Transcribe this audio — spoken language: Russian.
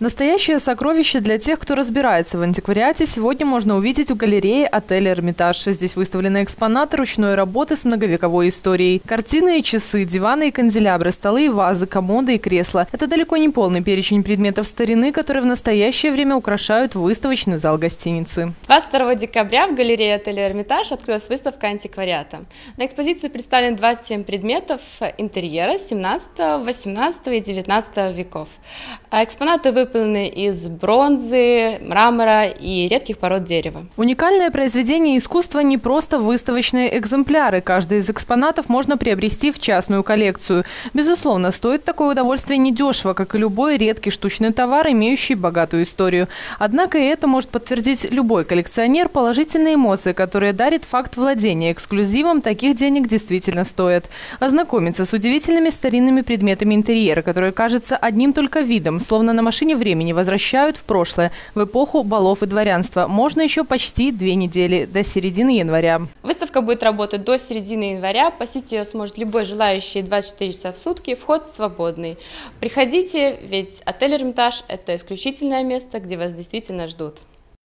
Настоящее сокровище для тех, кто разбирается в антиквариате, сегодня можно увидеть в галерее отеля «Эрмитаж». Здесь выставлены экспонаты ручной работы с многовековой историей. Картины и часы, диваны и канделябры, столы и вазы, комоды и кресла. Это далеко не полный перечень предметов старины, которые в настоящее время украшают выставочный зал гостиницы. 22 декабря в галерее отеля «Эрмитаж» открылась выставка антиквариата. На экспозиции представлены 27 предметов интерьера 17, 18 и 19 веков. А экспонаты вы выполнены из бронзы, мрамора и редких пород дерева. Уникальное произведение искусства не просто выставочные экземпляры. Каждый из экспонатов можно приобрести в частную коллекцию. Безусловно, стоит такое удовольствие недешево, как и любой редкий штучный товар, имеющий богатую историю. Однако и это может подтвердить любой коллекционер положительные эмоции, которые дарит факт владения эксклюзивом, таких денег действительно стоит. Ознакомиться с удивительными старинными предметами интерьера, которые кажется одним только видом, словно на машине времени возвращают в прошлое, в эпоху балов и дворянства. Можно еще почти две недели, до середины января. Выставка будет работать до середины января. Посетить ее сможет любой желающий 24 часа в сутки. Вход свободный. Приходите, ведь отель «Эрмитаж» – это исключительное место, где вас действительно ждут.